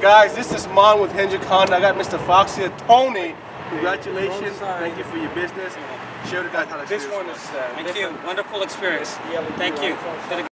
guys, this is Mon with Hendrick Honda. I got Mr. Foxy, here. Tony, congratulations. Thank you for your business. Share the guys how to This one is. Uh, Thank you. Wonderful experience. Thank you.